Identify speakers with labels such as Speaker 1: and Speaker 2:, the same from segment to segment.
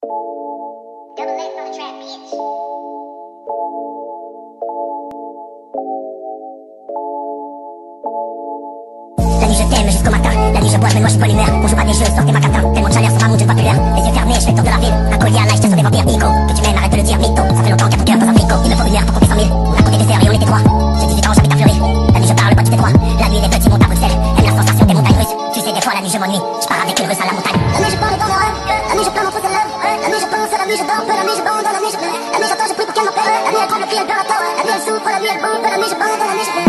Speaker 1: je t'aime jusqu'au matin, la nuit je bois, je me noie, je suis bonne humeur On joue pas des jeux, sortez ma catin Tellement de chaleur sur ma mood, je vois plus Les yeux fermés, je fais le tour de la ville. Un collier à l'âge, sur des vampires, Nico. Que tu m'aimes, arrête de le dire, mytho Ça fait longtemps qu'à ton cœur dans un frico Il me faut une heure pour compter 100 000 On a compté des heures et on était trois. J'ai 18 ans, j'habite à Fleury. La nuit je parle, toi tu fais trois La nuit les petits montent à Bruxelles. Aime la sensation des montagnes russes. Tu sais des fois la nuit je m'ennuie. Je pars avec une russe à la montagne
Speaker 2: mija dom, ela mija bom, ela mija blé. Ela mija toja, porque não pela, ela mija cobra, pia, pela toa. Ela mija sul, ela mija bom, ela mija bom, ela mija blé.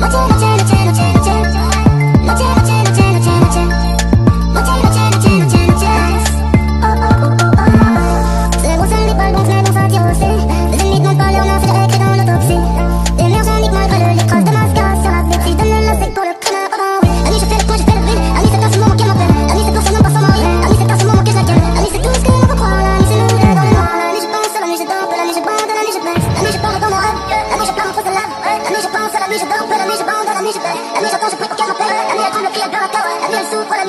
Speaker 2: Motivo your glass, I need your bone, don't know up. I need your bone, pussy love. I need your bone, said I need your dome, but I need your bone, then I need your back. I need your conscience, put the camera back. I need a tune to be a drama tower. I need a suit, but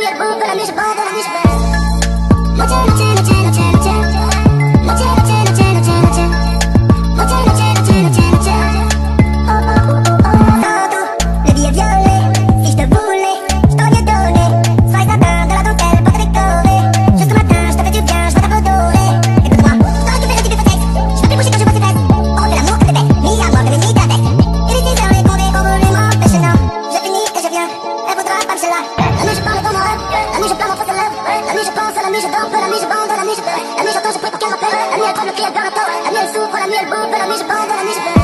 Speaker 2: musique dans la musique bande, la musique La musique attend, je prie pour qu'elle m'appelle La nuit elle prend le cri, à pleure la tour La nuit elle souffre, la nuit elle bouffe, la musique bande, la musique